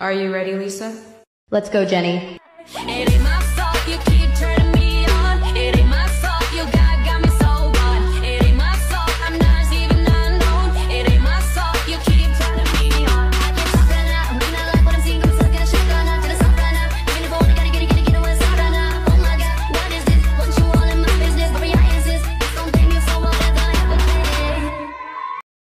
Are you ready, Lisa? Let's go, Jenny.